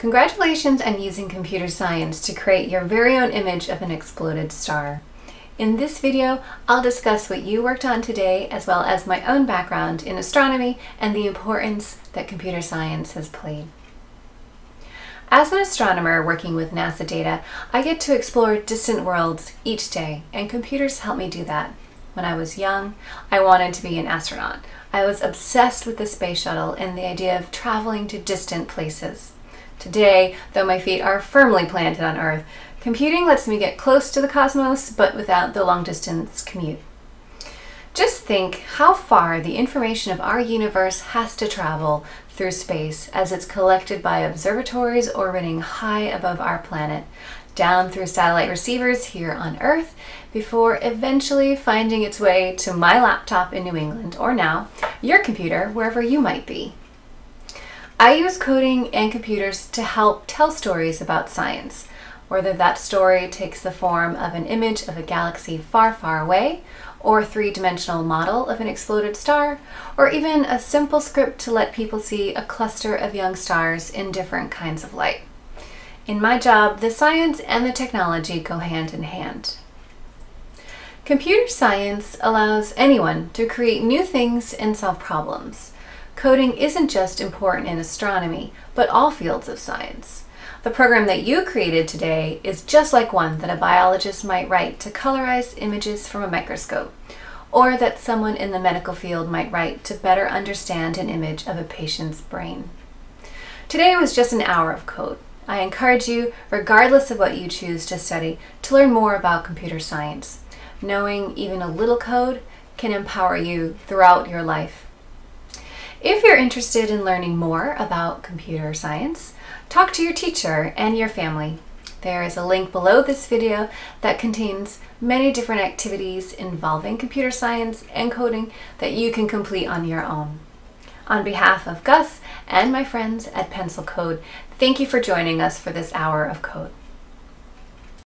Congratulations on using computer science to create your very own image of an exploded star. In this video, I'll discuss what you worked on today as well as my own background in astronomy and the importance that computer science has played. As an astronomer working with NASA data, I get to explore distant worlds each day, and computers help me do that. When I was young, I wanted to be an astronaut. I was obsessed with the space shuttle and the idea of traveling to distant places. Today, though my feet are firmly planted on Earth, computing lets me get close to the cosmos but without the long distance commute. Just think how far the information of our universe has to travel through space as it's collected by observatories orbiting high above our planet, down through satellite receivers here on Earth, before eventually finding its way to my laptop in New England, or now, your computer, wherever you might be. I use coding and computers to help tell stories about science, whether that story takes the form of an image of a galaxy far, far away, or a three-dimensional model of an exploded star, or even a simple script to let people see a cluster of young stars in different kinds of light. In my job, the science and the technology go hand in hand. Computer science allows anyone to create new things and solve problems. Coding isn't just important in astronomy, but all fields of science. The program that you created today is just like one that a biologist might write to colorize images from a microscope, or that someone in the medical field might write to better understand an image of a patient's brain. Today was just an hour of code. I encourage you, regardless of what you choose to study, to learn more about computer science. Knowing even a little code can empower you throughout your life. If you're interested in learning more about computer science, talk to your teacher and your family. There is a link below this video that contains many different activities involving computer science and coding that you can complete on your own. On behalf of Gus and my friends at Pencil Code, thank you for joining us for this hour of code.